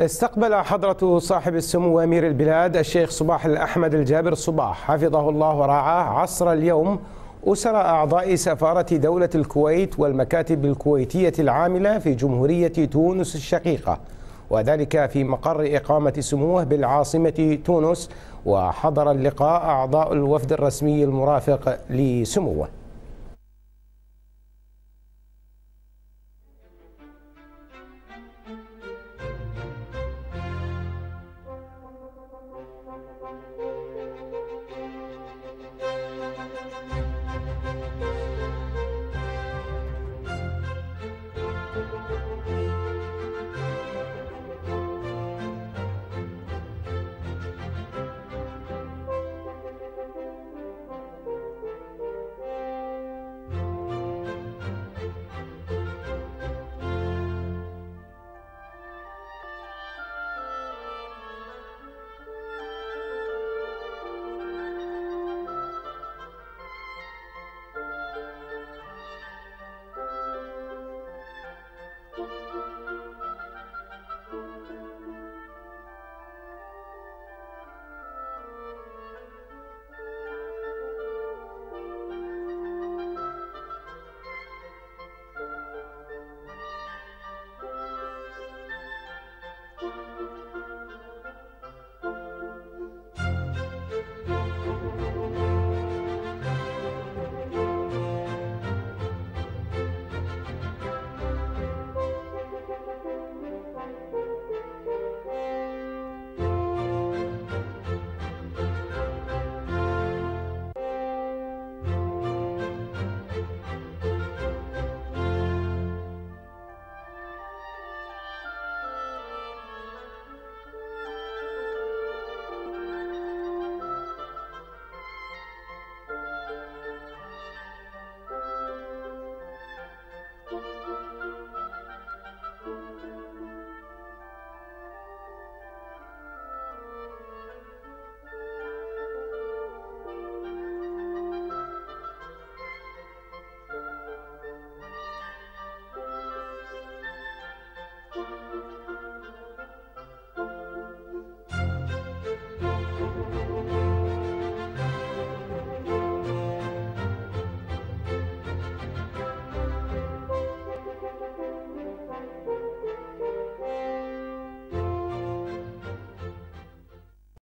استقبل حضرة صاحب السمو أمير البلاد الشيخ صباح الأحمد الجابر صباح حفظه الله ورعاه عصر اليوم أسر أعضاء سفارة دولة الكويت والمكاتب الكويتية العاملة في جمهورية تونس الشقيقة وذلك في مقر إقامة سموه بالعاصمة تونس وحضر اللقاء أعضاء الوفد الرسمي المرافق لسموه.